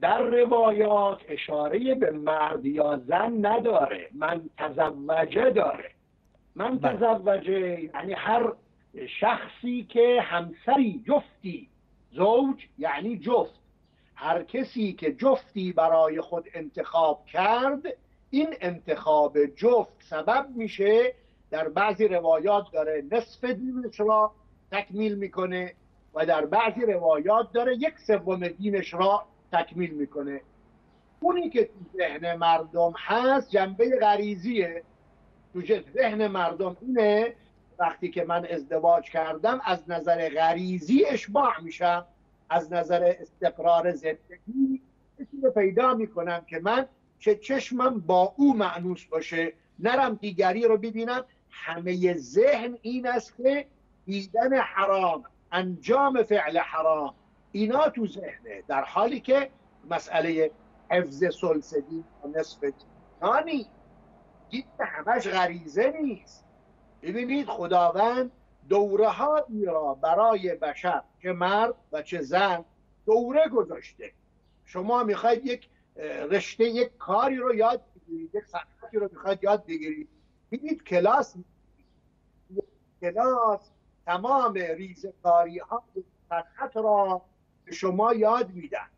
در روایات اشاره به مرد یا زن نداره. من تزوجه داره. من بله. تزوجه یعنی هر شخصی که همسری جفتی زوج یعنی جفت. هر کسی که جفتی برای خود انتخاب کرد این انتخاب جفت سبب میشه. در بعضی روایات داره نصف دینش را تکمیل می‌کنه و در بعضی روایات داره یک سوم دینش را تکمیل می‌کنه. اونی که تو ذهن مردم هست جنبه غریزیه. تو ذهن مردم اینه وقتی که من ازدواج کردم از نظر غریزی اشباع میشم. از نظر استقرار زندگی کسی رو پیدا می‌کنم که من چه چشمم با او معنوس باشه. نرم دیگری رو ببینم. همه ذهن این است که دیدن حرام انجام فعل حرام. اینا تو ذهنه. در حالی که مسئله حفظ سلسدی و نصف دینانی دین همش غریزه نیست. ببینید خداوند دوره را برای بشر که مرد و چه زن دوره گذاشته. شما می‌خواید یک رشته یک کاری رو یاد بگیرید یک صنعتی رو می‌خواید یاد بگیرید. ببینید کلاس کلاس تمام ریزکاری ها صنعت را شما یاد میدن.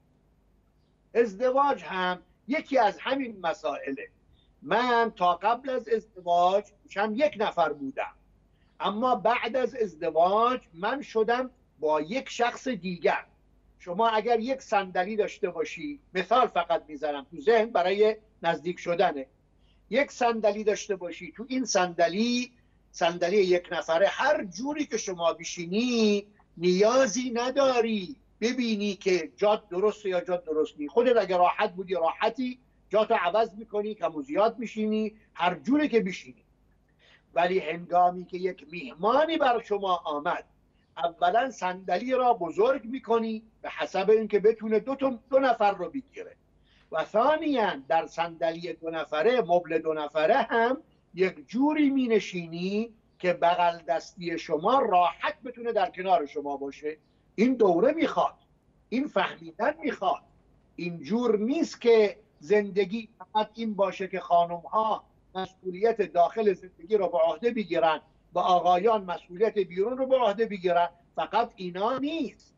ازدواج هم یکی از همین مسائله. من تا قبل از ازدواج هم یک نفر بودم. اما بعد از ازدواج من شدم با یک شخص دیگر. شما اگر یک صندلی داشته باشی مثال فقط می‌زنم تو ذهن برای نزدیک شدنه. یک صندلی داشته باشی تو این صندلی صندلی یک نفره هر جوری که شما بشینی نیازی نداری. ببینی که جات درست یا جات درست نی خودت اگر راحت بودی راحتی جاتو عوض می‌کنی کم و زیاد میشینی هر جوری که بشینی. ولی هنگامی که یک میهمانی بر شما آمد اولا صندلی را بزرگ می‌کنی به حسب اینکه بتونه دو, دو نفر رو بگیره. و ثانیا در صندلی دو نفره مبل دو نفره هم یک جوری می نشینی که بغل دستی شما راحت بتونه در کنار شما باشه. این دوره می‌خواد این فهمیدن می‌خواد. این جور نیست که زندگی فقط این باشه که خانم ها مسئولیت داخل زندگی رو به عهده بگیرن و آقایان مسئولیت بیرون رو به عهده بگیرن. فقط اینا نیست.